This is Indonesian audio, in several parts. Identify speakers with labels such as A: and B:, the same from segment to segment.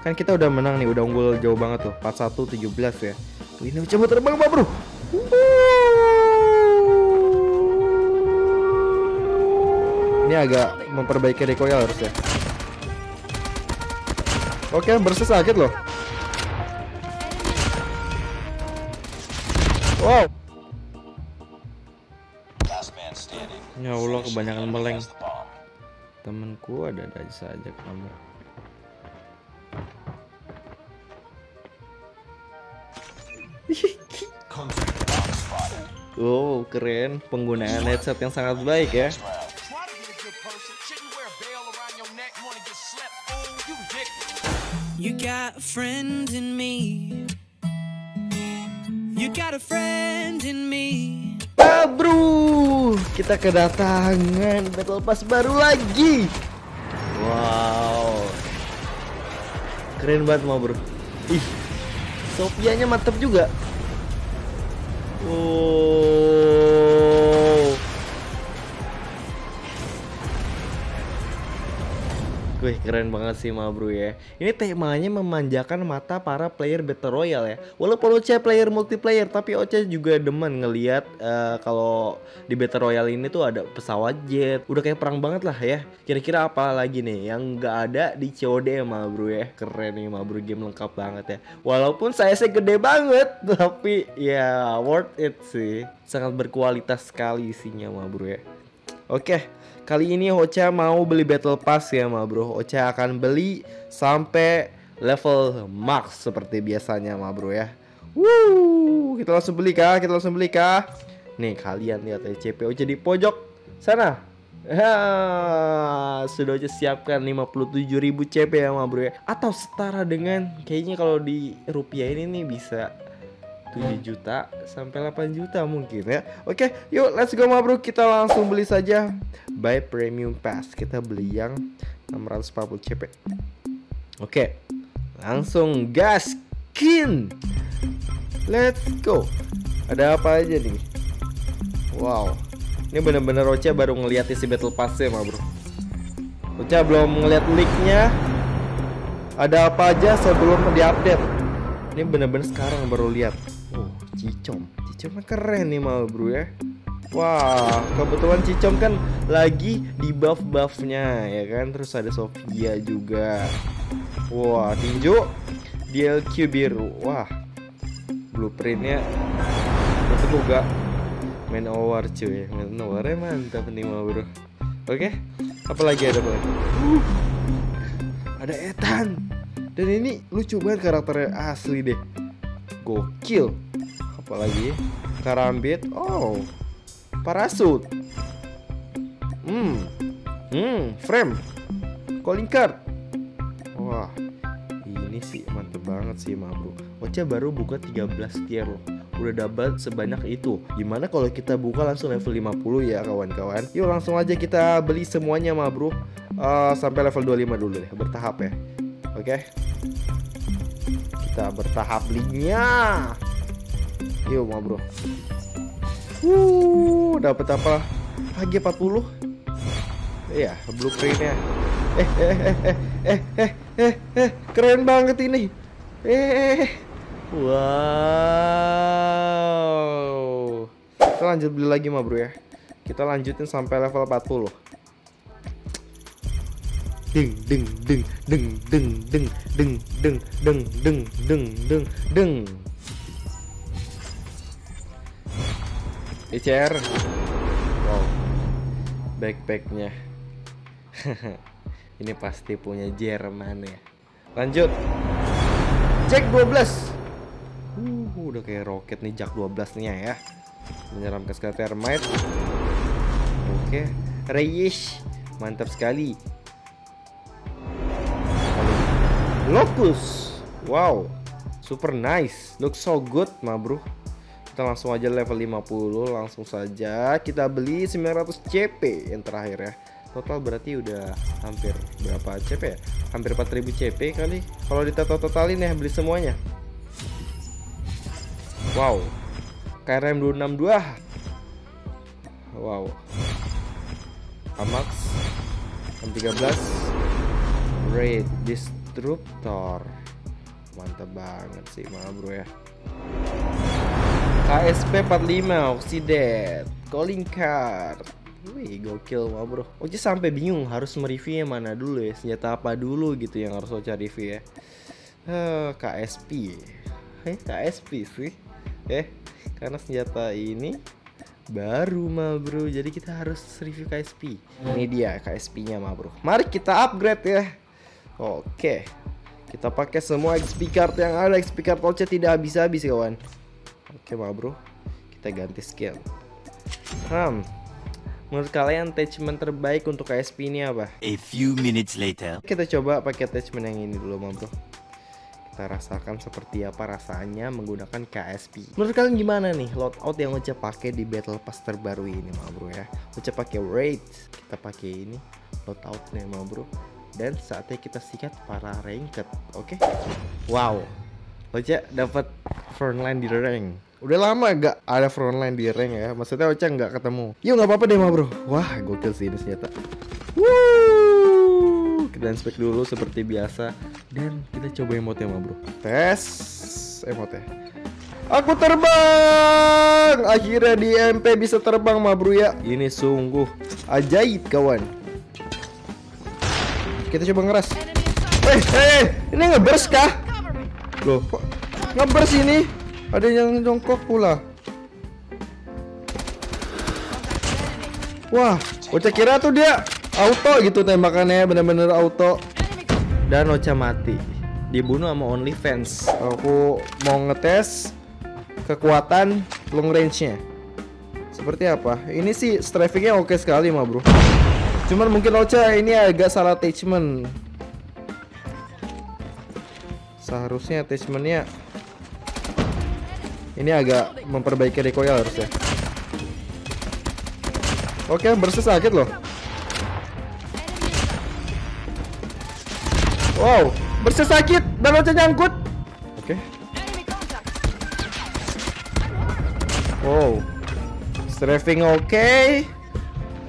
A: Kan kita udah menang nih, udah unggul jauh banget tuh 41 17 ya. Ini coba terbang Pak Bro. Ini agak memperbaiki recoil harusnya. Oke, berses sakit loh. Wow. Ya Allah, kebanyakan meleng. Temenku ada-ada saja kamu. Oh, keren. Penggunaan headset yang sangat baik ya. You got a friend in me. You got a friend in me. Ah, bro, kita kedatangan battle pass baru lagi. Wow, keren banget mau bro. Ih, Sofianya mantep juga. Oh. Wih keren banget sih ma bro ya. Ini temanya memanjakan mata para player Battle Royale ya. Walaupun Oce player multiplayer Tapi Oce juga demen ngeliat uh, Kalau di Battle Royale ini tuh ada pesawat jet. Udah kayak perang banget lah ya. Kira-kira apa lagi nih yang gak ada di COD ya ma bro ya? Keren nih ma bro game lengkap banget ya. Walaupun saya sih gede banget Tapi ya worth it sih. Sangat berkualitas sekali isinya ma bro ya. Oke Kali ini Ocha mau beli Battle Pass ya ma bro Ocha akan beli sampai level max seperti biasanya ma bro ya Wuh, kita langsung beli kah? Kita langsung beli kah? Nih kalian lihat ya CP Ocha di pojok sana Ha, sudah aja siapkan 57.000 CP ya ma bro ya Atau setara dengan kayaknya kalau di rupiah ini nih bisa 7 juta sampai 8 juta mungkin ya. Oke, yuk let's go bro. Kita langsung beli saja buy premium pass. Kita beli yang 640 CP. Oke. Langsung gaskin. Let's go. Ada apa aja nih? Wow. Ini bener-bener Ocha baru ngeliat isi battle pass ya ma bro. Ocha belum ngeliat leaknya. Ada apa aja sebelum diupdate. Ini bener-bener sekarang baru lihat. Cicom. Cicom keren nih mal bro ya. Wah, kebetulan Cicom kan lagi di buff-buffnya ya kan. Terus ada Sofia juga. Wah, tinju DLQ biru. Wah, blueprintnya itu juga main over cuy. Main overnya mantap nih mal bro. Oke, apalagi ada apa lagi? Ada Ethan. Dan ini lucu banget karakternya asli deh gokil apalagi karambit? Oh parasut. Hmm hmm frame. Calling card. Wah ini sih mantep banget sih bro Ocha baru buka 13 tier. Loh udah dapat sebanyak itu. Gimana kalau kita buka langsung level 50 ya kawan-kawan? Yuk langsung aja kita beli semuanya ma bro uh, Sampai level 25 dulu deh bertahap ya. Oke? Okay? kita bertahap belinya yuk ma bro uh dapat apa HG 40 iya blueprintnya eh eh eh eh eh eh eh eh keren banget ini eh wow kita lanjut beli lagi ma bro ya kita lanjutin sampai level 40 ding ding ding ding ding ding ding ding ding ding ding ding ding ECR wow. Backpacknya. Ini pasti punya Jerman ya. Lanjut. Cek 12 uh, udah kayak roket nih jak 12 nya ya. Menyerang ke termite oke. Okay. Reyish mantap sekali. Locus. Wow. Super nice. Look so good ma bro Kita langsung aja level 50 Langsung saja Kita beli 900 CP Yang terakhir ya. Total berarti udah hampir Berapa CP ya? Hampir 4000 CP kali. Kalau ditotal-totalin ya beli semuanya. Wow. KRM 262 Wow. Amax M13 Raid disruptor mantap banget sih ma bro ya KSP 45 Oxidet calling card Wih gokil ma bro. Oce sampai bingung harus mereview yang mana dulu ya Senjata apa dulu gitu yang harus Oce review ya. Uh, KSP Eh KSP sih. Eh karena senjata ini baru ma bro. Jadi kita harus review KSP ini dia KSP nya ma bro. Mari kita upgrade ya. Oke kita pakai semua XP card yang ada. XP card Oce tidak habis-habis kawan oke ma bro kita ganti skin hmm Menurut kalian attachment terbaik untuk KSP ini apa?
B: A few minutes later.
A: Kita coba pakai attachment yang ini dulu, ma bro. Kita rasakan seperti apa rasanya menggunakan KSP. Menurut kalian gimana nih loadout yang Ocha pakai di Battle Pass terbaru ini, ma bro ya? Ocha pakai raid, kita pakai ini loadoutnya, ma bro. Dan saatnya kita sikat para ranked, oke? Okay? Wow, Ocha dapat frontline di rank. Udah lama gak ada frontline di rank ya. Maksudnya Ocha nggak ketemu. Yuk nggak apa-apa deh ma bro. Wah gokil sih ini senjata. Woo! Kita inspect dulu seperti biasa. Dan kita coba emote ma bro. Tes. Emote Aku terbang! Akhirnya di MP bisa terbang ma bro ya. Ini sungguh ajaib kawan. Kita coba ngeras. Eh, eh, ini ngeburst kah? Loh, kok ngeburst ini? Ada yang jongkok pula. Wah, Ocha kira tuh dia auto gitu tembakannya bener-bener auto. Dan Ocha mati. Dibunuh sama OnlyFans. Aku mau ngetes kekuatan long range-nya. Seperti apa? Ini sih strafingnya oke sekali mah bro. Cuman mungkin Ocha ini agak salah attachment. Seharusnya attachmentnya ini agak memperbaiki recoil harusnya. Oke, bersih sakit loh. Wow, bersih sakit dan loncat nyangkut. Oke. Wow. Strafing oke. Okay.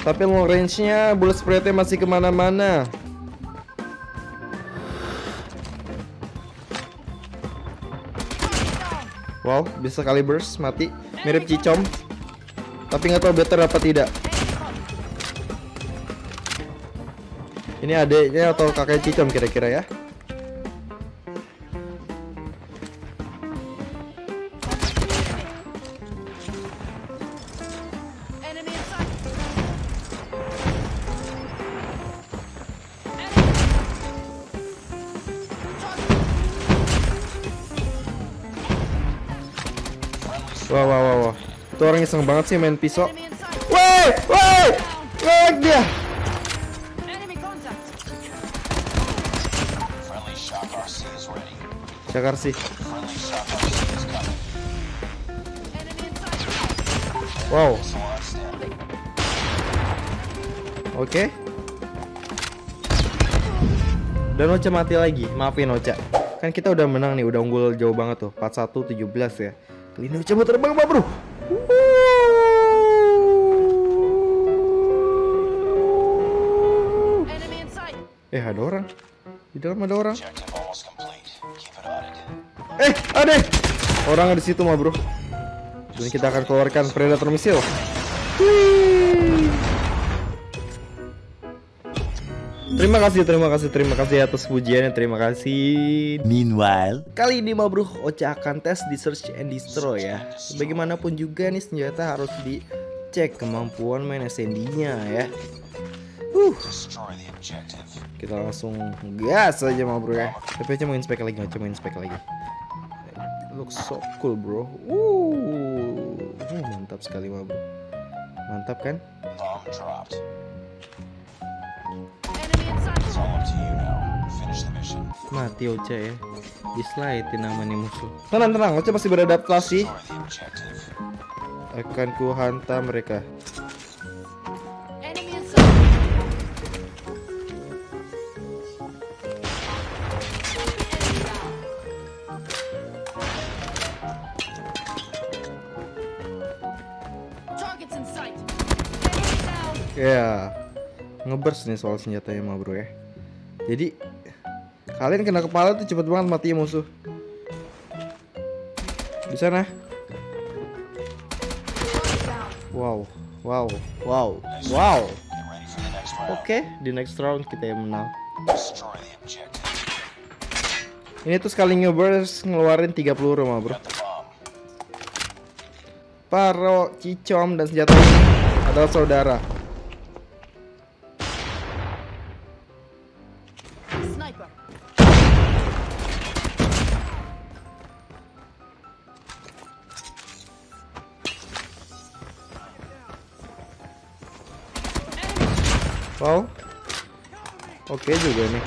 A: Tapi long range-nya bullet spread-nya masih ke mana-mana. Wow, bisa kali burst mati. Mirip Cicom. Tapi nggak tahu better apa tidak. Ini adiknya atau kakek Cicom kira-kira ya? Wah, wah, wah, wah. Itu orang iseng banget sih main pisau. Woi, woi, ngelek dia. Cakar sih. Wow. Oke. Okay. Dan Ocha mati lagi. Maafin Ocha. Kan kita udah menang nih, udah unggul jauh banget tuh. 41 17 ya. Lino coba terbang Pak Bro. Eh ada orang. Di dalam ada orang. Eh ada. Orang di situ mah bro. Dan kita akan keluarkan predator misil. Terima kasih, terima kasih, terima kasih atas pujiannya, terima kasih.
B: Meanwhile,
A: kali ini ma bro, Ocha akan tes di search and destroy ya. Bagaimanapun juga nih senjata harus dicek kemampuan main SND-nya ya. Uh. Kita langsung gas aja ma bro ya. Tapi aja mau inspect lagi, aja mau inspect lagi. Looks so cool bro. Uh, mantap sekali ma bro. Mantap kan? Mati Ocha ya. Dislaitin namanya musuh. Tenang tenang Ocha masih beradaptasi. Akan ku hantam mereka Ya, yeah. ngebers nih soal senjatanya mah bro ya. Jadi Kalian kena kepala tuh cepet banget mati musuh. Di sana. Wow, wow, wow, wow. Oke, di next round kita yang menang. Ini tuh sekali ngeburst ngeluarin 30 rumah bro. Paro, Cicom, dan senjata adalah saudara. Wow. Oke juga nih.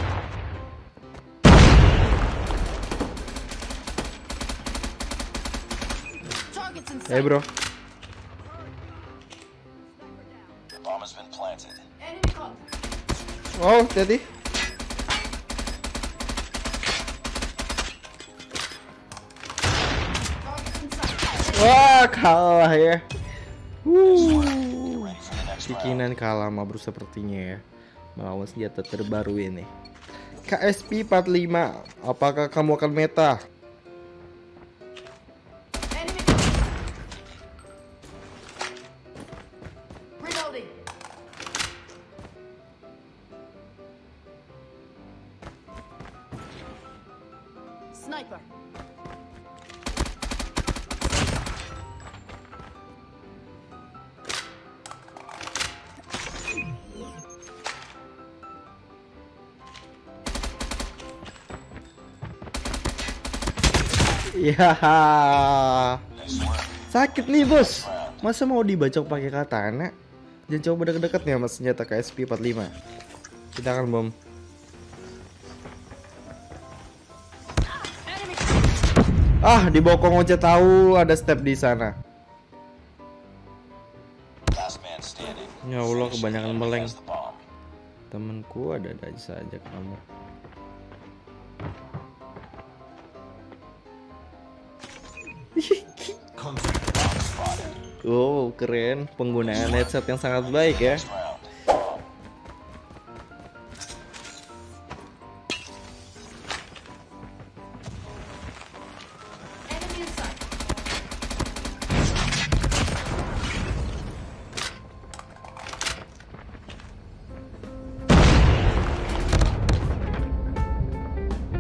C: Targets in
A: Eh
C: sight.
A: bro.
D: Bomb has been planted.
C: Enemy contact.
A: Oh, tadi.
C: Targets in sight.
A: Wah, kalah ya. Wuh. Bikinan kalah bro sepertinya ya. Melawan senjata terbaru ini. KSP 45, apakah kamu akan meta? Ya.
D: Work.
A: Sakit nih, Bos. Masa mau dibacok pakai katana? Jangan coba deket-deket nih sama senjata KSP 45. Kita akan bom. Ah, di bokong aja tahu ada step di sana. Ya Allah, kebanyakan meleng. Temenku ada-ada saja kamu. Oh, keren. Penggunaan headset yang sangat baik ya.
D: Next round.
C: Enemy in sight.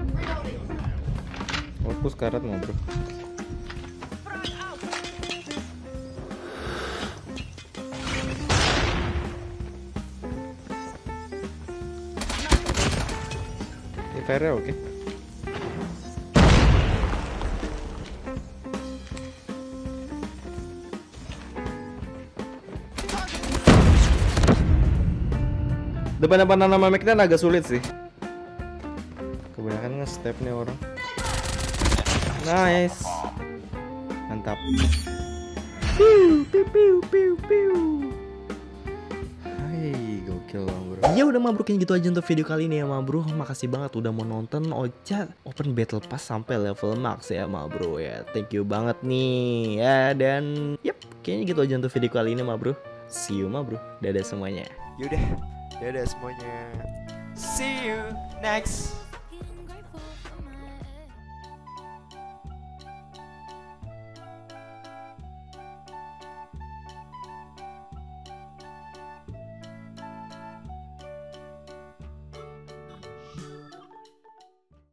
C: Reloading.
A: Fokus karat nggak bro? Ini fair ya, oke. Depan-depan nama Magnan agak sulit sih. Kebanyakan nge-step nih orang. Nice. Mantap. Piu, piu, piu, piu, piu. Hai, gokil bro. Ya udah mabrukin gitu aja untuk video kali ini ya ma bro. Makasih banget udah mau nonton Ocha Open Battle Pass sampai level max ya ma bro ya. Thank you banget nih ya dan yep kayaknya gitu aja untuk video kali ini ma bro. See you ma bro. Dadah semuanya.
E: Yaudah, dadah semuanya. See you next